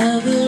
A